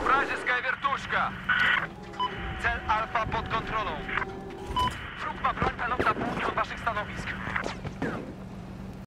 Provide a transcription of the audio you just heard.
razie, Skywertuszka! Cel Alfa pod kontrolą. Wróg ma broń paląca na od waszych stanowisk.